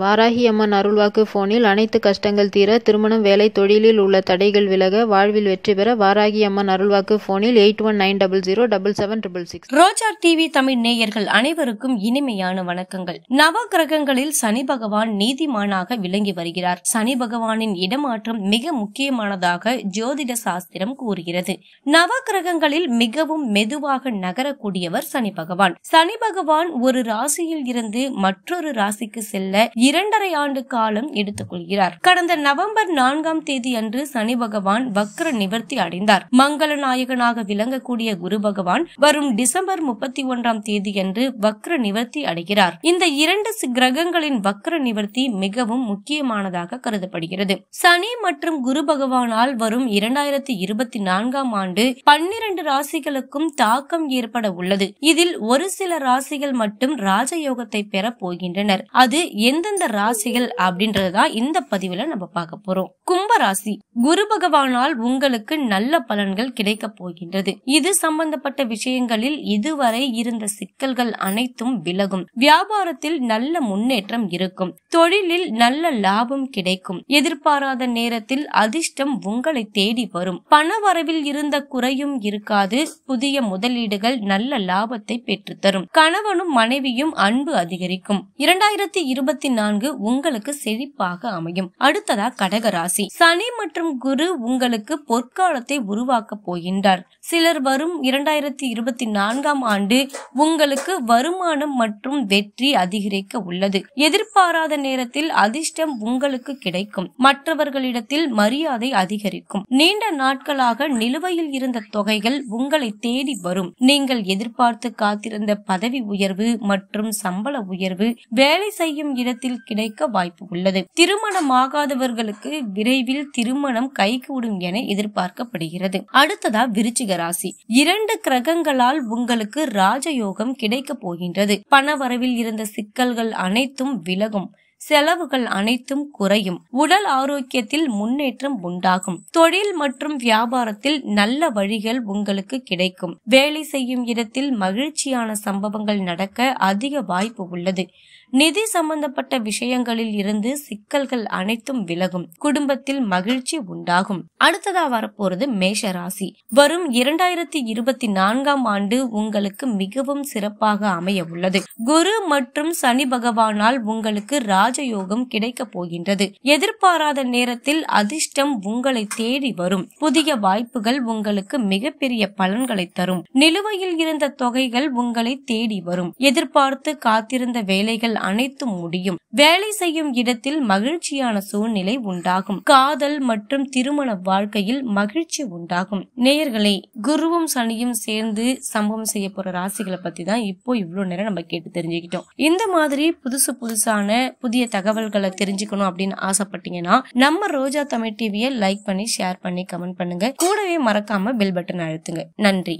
வாராகி அம்மன் அருள்வாக்கு போனில் அனைத்து கஷ்டங்கள் தீர திருமணம் வேலை தொழிலில் உள்ள தடைகள் விலக வாழ்வில் வெற்றி பெற வாராகி அம்மன் அருள்வாக்கு போனில் eight one nine double zero double seven triple six. Roja TV Tamil நேயர்கள் அனைவருக்கும் இனிமையான வணக்கங்கள். நவ கிரகங்களில் சனி பகவான் நீதிமானாக விளங்கி வருகிறார். சனி பகவானின் இடமாற்றம் மிக முக்கியமானதாக ஜோதிட சாஸ்திரம் கூறுகிறது. நவ கிரகங்களில் மிகவும் மெதுவாக நகரக்கூடியவர் சனி பகவான். சனி பகவான் ஒரு ராசியில் இருந்து மற்றொரு ராசிக்கு செல்ல இரண்டரை ஆண்டு காலம் எடுத்துக் கொள்கிறார் கடந்த நவம்பர் நான்காம் தேதி அன்று சனி பகவான் வக்ர நிவர்த்தி அடைந்தார். மங்கள நாயகனாக விளங்கக்கூடிய குரு பகவான் வரும் டிசம்பர் முப்பத்தி ஒன்றாம் தேதி அன்று வக்ர நிவர்த்தி அடைகிறார். இந்த இரண்டு கிரகங்களின் வக்ர நிவர்த்தி மிகவும் முக்கியமானதாக கருதப்படுகிறது. சனி மற்றும் குரு பகவானால் வரும் இரண்டாயிரத்தி இருபத்தி நான்காம் ஆண்டு பன்னிரண்டு ராசிகளுக்கும் தாக்கம் ஏற்பட உள்ளது. இதில் ஒரு சில ராசிகள் மட்டும் ராஜயோகத்தை பெற போகின்றனர். அது எந்தெந்த எந்தெந்த ராசிகள் அப்படின்றது தான் இந்த பதிவுல நம்ம பார்க்க போறோம். கும்ப ராசி குரு பகவானால் உங்களுக்கு நல்ல பலன்கள் கிடைக்க போகின்றது. இது சம்பந்தப்பட்ட விஷயங்களில் இதுவரை இருந்த சிக்கல்கள் அனைத்தும் விலகும். வியாபாரத்தில் நல்ல முன்னேற்றம் இருக்கும். தொழிலில் நல்ல லாபம் கிடைக்கும். எதிர்பாராத நேரத்தில் அதிர்ஷ்டம் உங்களை தேடி வரும். பண வரவில் இருந்த குறையும் இருக்காது. புதிய முதலீடுகள் நல்ல லாபத்தை பெற்றுத்தரும். கணவனும் மனைவியும் அன்பு அதிகரிக்கும். இரண்டாயிரத்தி இருபத்தி நான்கு உங்களுக்கு செழிப்பாக அமையும். அடுத்ததா கடகராசி. சனி மற்றும் குரு உங்களுக்கு பொற்காலத்தை உருவாக்க போகின்றார். சிலர் வரும் இரண்டாயிரத்தி இருபத்தி நான்காம் ஆண்டு உங்களுக்கு வருமானம் மற்றும் வெற்றி அதிகரிக்க உள்ளது. எதிர்பாராத நேரத்தில் அதிர்ஷ்டம் உங்களுக்கு கிடைக்கும். மற்றவர்களிடத்தில் மரியாதை அதிகரிக்கும். நீண்ட நாட்களாக நிலுவையில் இருந்த தொகைகள் உங்களை தேடி வரும். நீங்கள் எதிர்பார்த்து காத்திருந்த பதவி உயர்வு மற்றும் சம்பள உயர்வு வேலை செய்யும் இடத்தில் கிடைக்க வாய்ப்பு உள்ளது. திருமணமாகாதவர்களுக்கு விரைவில் திருமணம் கைகூடும் என எதிர்பார்க்கப்படுகிறது. அடுத்ததா விருச்சிக ராசி. இரண்டு கிரகங்களால் உங்களுக்கு ராஜயோகம் கிடைக்க போகின்றது. பணவரவில் இருந்த சிக்கல்கள் அனைத்தும் விலகும். செலவுகள் அனைத்தும் குறையும். உடல் ஆரோக்கியத்தில் முன்னேற்றம் உண்டாகும். தொழில் மற்றும் வியாபாரத்தில் நல்ல வழிகள் உங்களுக்கு கிடைக்கும். வேலை செய்யும் இடத்தில் மகிழ்ச்சியான சம்பவங்கள் நடக்க அதிக வாய்ப்பு உள்ளது. நிதி சம்பந்தப்பட்ட விஷயங்களில் இருந்து சிக்கல்கள் அனைத்தும் விலகும். குடும்பத்தில் மகிழ்ச்சி உண்டாகும். அடுத்ததா வரப்போறது மேஷ ராசி. வரும் இரண்டாயிரத்தி இருபத்தி நான்காம் ஆண்டு உங்களுக்கு மிகவும் சிறப்பாக அமைய உள்ளது. குரு மற்றும் சனி பகவானால் உங்களுக்கு ராஜயோகம் கிடைக்க போகின்றது. எதிர்பாராத நேரத்தில் அதிர்ஷ்டம் உங்களை தேடி வரும். புதிய வாய்ப்புகள் உங்களுக்கு மிகப்பெரிய பலன்களை தரும். நிலுவையில் இருந்த தொகைகள் உங்களை தேடி வரும். எதிர்பார்த்து காத்திருந்த வேலைகள் அனைத்தும் முடியும். வேலை செய்யும் இடத்தில் மகிழ்ச்சியான சூழ்நிலை உண்டாகும். காதல் மற்றும் திருமண வாழ்க்கையில் மகிழ்ச்சி உண்டாகும். நேயர்களே குருவும் சனியும் சேர்ந்து சம்பவம் செய்ய போற ராசிகளை பத்தி தான் இப்போ இவ்வளவு நேரம் நம்ம கேட்டு தெரிஞ்சுக்கிட்டோம். இந்த மாதிரி புதுசு புதுசான புதிய புதிய தகவல்களை தெரிஞ்சுக்கணும் அப்படின்னு ஆசைப்பட்டீங்கன்னா நம்ம ரோஜா தமிழ் டிவியை லைக் பண்ணி ஷேர் பண்ணி கமெண்ட் பண்ணுங்க. கூடவே மறக்காம பெல் பட்டன் அழுத்துங்க. நன்றி.